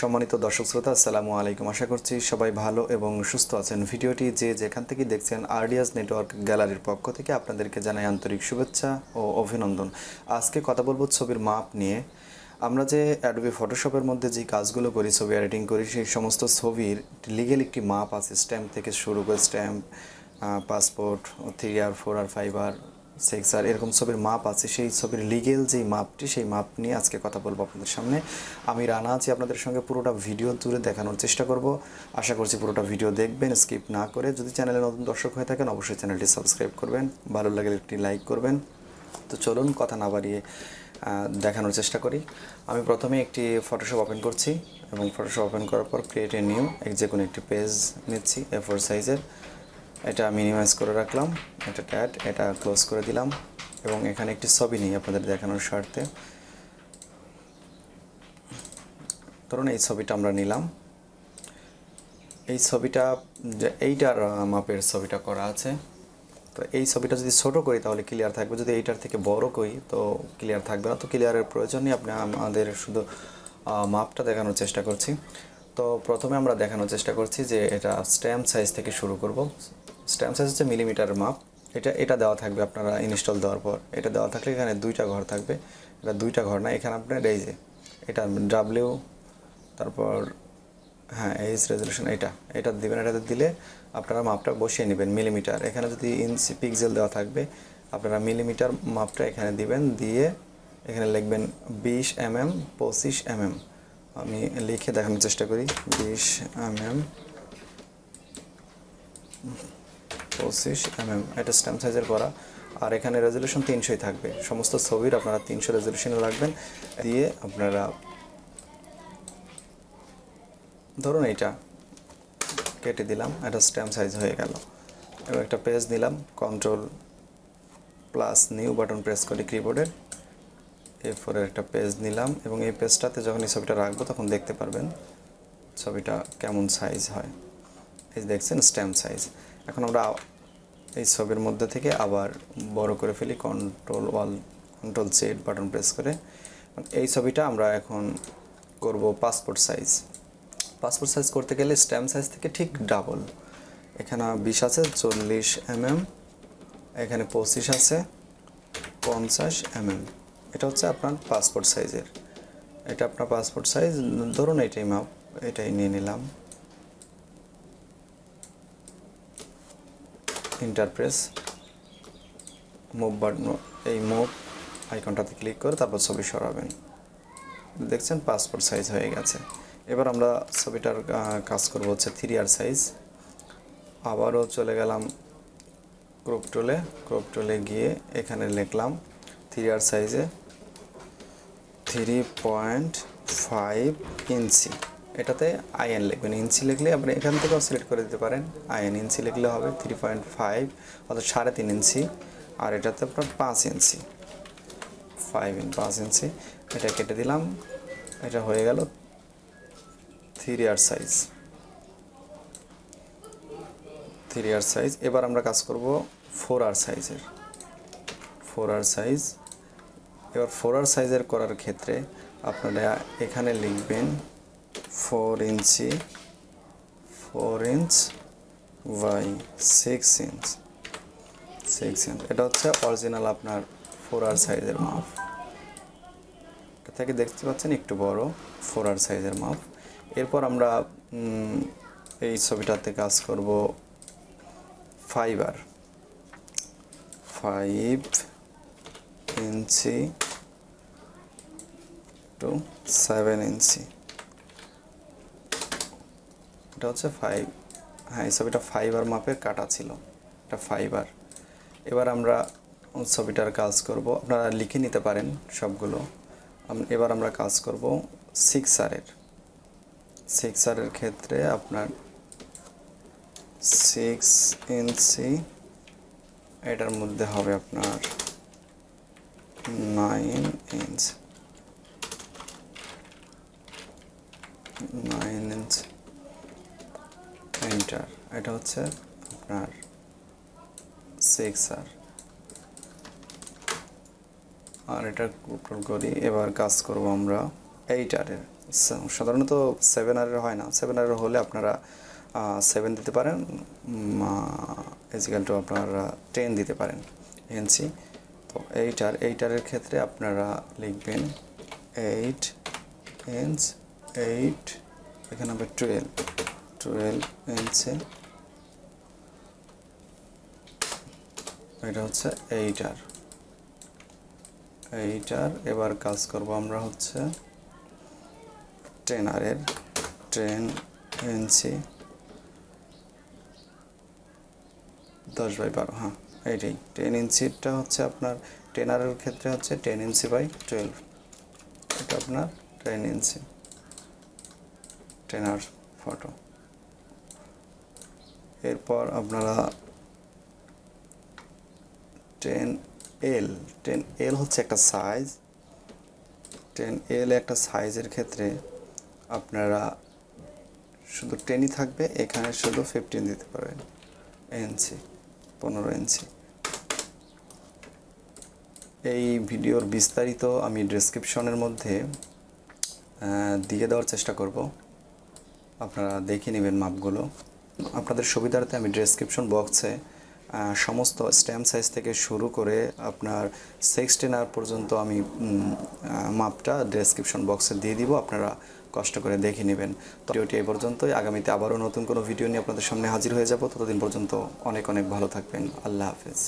সম্মানিত দর্শক শ্রোতা, আসসালামু আলাইকুম। আশা করছি সবাই ভালো এবং সুস্থ আছেন। ভিডিওটি যে যেখান থেকে দেখছেন আরডিএস নেটওয়ার্ক গ্যালারির পক্ষ থেকে আপনাদেরকে জানাই আন্তরিক শুভেচ্ছা ও অভিনন্দন। আজকে কথা বলব ছবির মাপ নিয়ে। আমরা যে অ্যাডোবি ফটোশপের মধ্যে যে কাজগুলো করি, ছবি এডিটিং করি, সেই সমস্ত ছবির লিগেল একটি মাপ আছে। স্ট্যাম্প থেকে শুরু করে stamp passport three R four R five R six R এরকম ছবির মাপ আছে, সেই ছবির লিগেল যেই মাপটি, সেই মাপ নিয়ে আজকে কথা বলব আপনাদের সামনে। আমি রানা আছি আপনাদের সঙ্গে, পুরোটা ভিডিও তুলে দেখানোর চেষ্টা করব। আশা করছি পুরোটা ভিডিও দেখবেন স্কিপ না করে। যদি চ্যানেলে নতুন দর্শক হয়ে থাকেন, অবশ্যই চ্যানেলটি সাবস্ক্রাইব করবেন। ভালো লাগলে একটি লাইক করবেন। তো চলুন, কথা না বাড়িয়ে দেখানোর চেষ্টা করি। আমি প্রথমে একটি ফটোশপ ওপেন করছি এবং ফটোশপ ওপেন করার পর ক্রিয়েট এ নিউ এক যে কোনো একটি পেজ নিচ্ছি এ ফোর সাইজের এটা মিনিমাইজ করে রাখলাম, এটা ট্যাট এটা ক্লোজ করে দিলাম এবং এখানে একটি ছবি নিই আপনাদের দেখানোর স্বার্থে। ধরুন এই ছবিটা আমরা নিলাম। এই ছবিটা এইটার মাপের ছবিটা করা আছে। তো এই ছবিটা যদি ছোট করি তাহলে ক্লিয়ার থাকবে। যদি এইটার থেকে বড় করি তো ক্লিয়ার থাকবে না। তো ক্লিয়ারের প্রয়োজন নেই। আপনি আমাদের শুধু মাপটা দেখানোর চেষ্টা করছি। তো প্রথমে আমরা দেখানোর চেষ্টা করছি যে এটা স্ট্যাম্প সাইজ থেকে শুরু করব। স্ট্যাম্প সাইজ হচ্ছে মিলিমিটার মাপ। এটা এটা দেওয়া থাকবে আপনারা ইনস্টল দেওয়ার পর। এটা দেওয়া থাকলে এখানে দুইটা ঘর থাকবে। এটা দুইটা ঘর না, এখানে আপনার এই যে, এটা ডাব্লিউ তারপর হ্যাঁ এইচ রেজলিউশন এটা। এটা দিবেন, এটাতে দিলে আপনারা মাপটা বসিয়ে নেবেন মিলিমিটার এখানে যদি ইঞ্চি পিক্সেল দেওয়া থাকবে, আপনারা মিলিমিটার মাপটা এখানে দিবেন, দিয়ে এখানে লিখবেন বিশ এম এম পঁচিশ এম এম আমি লিখে দেখানোর চেষ্টা করি, বিশ এম এম পঁচিশ এম এম এটা স্ট্যাম্প সাইজের করা। আর এখানে রেজলিউশন তিনশোই থাকবে। সমস্ত ছবির আপনারা তিনশো রেজলিউশনে রাখবেন দিয়ে আপনারা ধরুন এইটা কেটে দিলাম এটা স্ট্যাম্প সাইজ হয়ে গেল। এবং একটা পেজ নিলাম control plus new button press করি কিবোর্ডের এ ফোরের একটা পেজ নিলাম এবং এই পেজটাতে যখন এই ছবিটা রাখব, তখন দেখতে পারবেন ছবিটা কেমন সাইজ হয়। এই দেখছেন স্ট্যাম্প সাইজ এখন আমরা এই ছবির মধ্যে থেকে আবার বড় করে ফেলি কন্ট্রোল ওয়াল কন্ট্রোল সেট বাটন প্রেস করে। এই ছবিটা আমরা এখন করব পাসপোর্ট সাইজ পাসপোর্ট সাইজ করতে গেলে স্ট্যাম্প সাইজ থেকে ঠিক ডাবল এখানে বিশ আছে, চল্লিশ এমএম এখানে পঁচিশ আছে, পঞ্চাশ এমএম এটা হচ্ছে আপনার পাসপোর্ট সাইজের এটা আপনার পাসপোর্ট সাইজ ধরুন এটাই মাপ এটাই নিয়ে নিলাম। ইন্টারপ্রেস মুভ বাটন এই মুভ আইকনটাতে ক্লিক করে তারপর ছবি সরাবেন। দেখছেন পাসপোর্ট সাইজ হয়ে গেছে। এবার আমরা ছবিটার কাজ করব হচ্ছে থ্রি আর সাইজ আবারও চলে গেলাম ক্রপ টুলে ক্রপ টুলে গিয়ে এখানে লিখলাম থ্রি আর সাইজে থ্রি পয়েন্ট ফাইভ ইঞ্চি এটাতে আইএন লিখবেন। ইঞ্চি লিখলে আপনি এখান থেকেও সিলেক্ট করে দিতে পারেন। আইএন ইঞ্চি লিখলে হবে থ্রি পয়েন্ট ফাইভ অর্থাৎ সাড়ে তিন ইঞ্চি আর এটাতে আপনার পাঁচ ইঞ্চি ফাইভ ইন পাঁচ ইঞ্চি এটা কেটে দিলাম। এটা হয়ে গেল three R size three R size এবার আমরা কাজ করব ফোর আর সাইজের ফোর আর সাইজ এবার ফোর আর সাইজের করার ক্ষেত্রে আপনারা এখানে লিখবেন four inch, four inch by six inch. Six inch, এটা হচ্ছে অরিজিনাল আপনার ফোর আর সাইজের মাপ। এটা থেকে দেখতে পাচ্ছেন একটু বড় ফোর আর সাইজের মাপ। এরপর আমরা এই ছবিটাতে কাজ করব five R. Five inch to seven inch. এটা হচ্ছে ফাইভ হ্যাঁ এই ছবিটা ফাইবার মাপের কাটা ছিল। এটা ফাইবার এবার আমরা ছবিটার কাজ করব। আপনারা লিখে নিতে পারেন সবগুলো। এবার আমরা কাজ করব সিক্স আরের সিক্স আরের ক্ষেত্রে আপনার সিক্স ইঞ্চি এটার মধ্যে হবে আপনার nine inch nine inch enter এটা হচ্ছে আপনার সিক্স আর আর এটা কন্ট্রোল করি, এবার কাজ করব আমরা এইটারের সা- সাধারণত সেভেন আরের হয় না। সেভেন আরের হলে আপনারা সেভেন দিতে পারেন এজিক্যাল টু আপনারা টেন দিতে পারেন। এনসি তো এইট আর এইটার এইটারের ক্ষেত্রে আপনারা লিখবেন এইট এন্স এইট এখানে হবে টুয়েলভ টুয়েলভ এন্সে এটা হচ্ছে এইটার। এইটার, এবার কাজ করব আমরা হচ্ছে ট্রেনারের। ট্রেন এনসি দশ বাই বারো হ্যাঁ এইটাই। টেন ইঞ্চিটা হচ্ছে আপনার টেনারের ক্ষেত্রে হচ্ছে টেন ইঞ্চি বাই টুয়েলভ এটা আপনার টেন ইঞ্চি টেনার ফটো। এরপর আপনারা টেন এল টেন এল হচ্ছে একটা সাইজ। টেন এল একটা সাইজের ক্ষেত্রে আপনারা শুধু টেনই থাকবে, এখানে শুধু ফিফটিন দিতে পারবেন এনসি পনেরো ইঞ্চি এই ভিডিওর বিস্তারিত আমি ডেসক্রিপশনের মধ্যে দিয়ে দেওয়ার চেষ্টা করব। আপনারা দেখে নেবেন মাপগুলো। আপনাদের সুবিধার্থে আমি ডেসক্রিপশন বক্সে সমস্ত স্ট্যাম্প সাইজ থেকে শুরু করে আপনার সিক্সটিন আর পর্যন্ত আমি মাপটা ডেসক্রিপশন বক্সে দিয়ে দিব, আপনারা কষ্ট করে দেখে নেবেন। তো ভিডিওটি এই পর্যন্তই। আগামীতে আবারও নতুন কোনো ভিডিও নিয়ে আপনাদের সামনে হাজির হয়ে যাব। ততদিন পর্যন্ত অনেক অনেক ভালো থাকবেন। আল্লাহ হাফেজ।